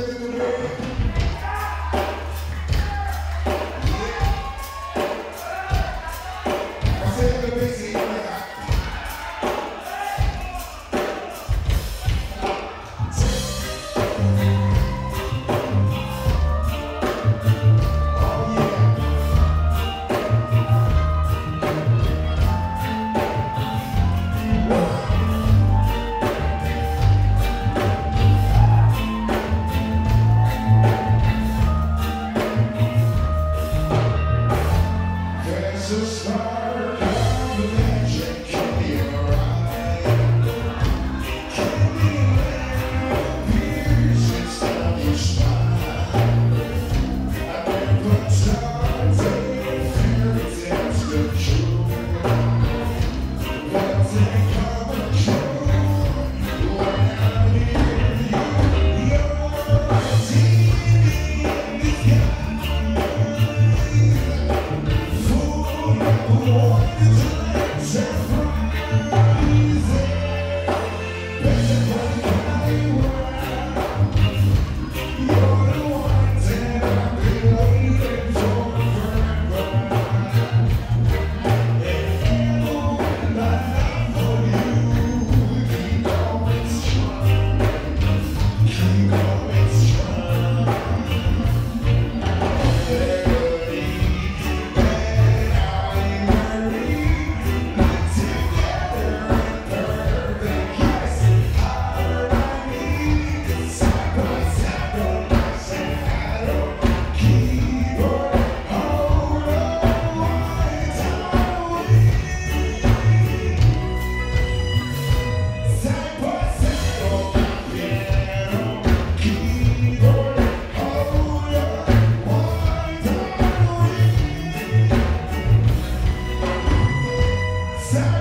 living in Lord, you let your Say